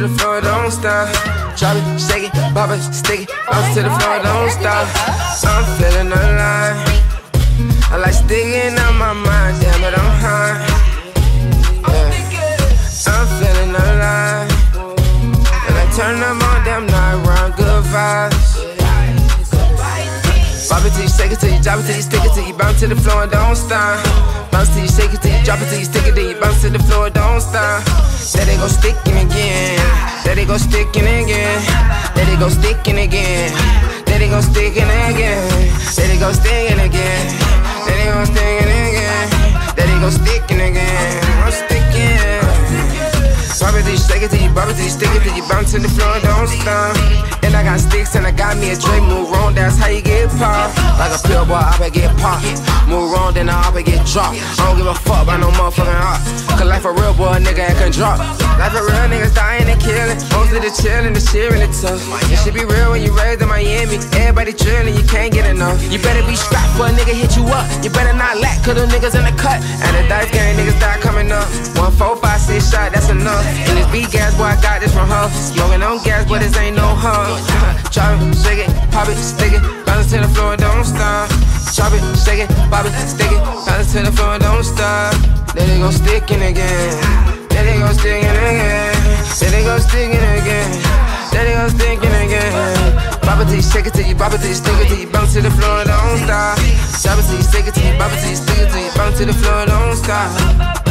the floor, don't stop. Drop it, shake it, pop it, stick it, bounce to the floor, don't stop. I'm feeling alive. I like sticking out my mind, damn it, I'm high. Yeah. I'm feeling alive. And I turn them on, damn night, run good vibes. Pop it till you shake it till you drop it till you stick it till you bounce to the floor and don't stop. Bounce till you shake it till you drop it till you stick it till you bounce to the floor, don't stop. Let it go sticking again. Let it go sticking again. Let it go sticking again. Let it go sticking again. Let it go sticking again. Let it go sticking again. Let it go sticking again. I'm sticking. Pop it till you shake it till you bop it till you stick it till you bounce to the floor, don't stop. And I got sticks and I got me a Dre move Like a pill boy, I bet get popped. Move wrong, then I bet get dropped. I don't give a fuck about no motherfucking heart. Cause life a real boy, nigga, it can drop. Life a real niggas dying and killing. Most of the chillin', the shit really tough. It should be real when you raised in Miami. Everybody drillin', you can't get enough. You better be strapped for a nigga hit you up. You better not lack, cause the niggas in the cut. And the dice game, niggas die coming up. One, four, five, six shot, that's enough. And this beat gas, boy, I got this from her. Smoking on gas, but this ain't no hug. It, shake it, go sticking again. Let it go sticking again. Let it go sticking again. Let it go sticking again. Pop it till you shake it till you pop it till you stick it till you bounce to the floor, don't stop. It till you shake it till you pop it till you stick it till you bounce to the floor, don't stop.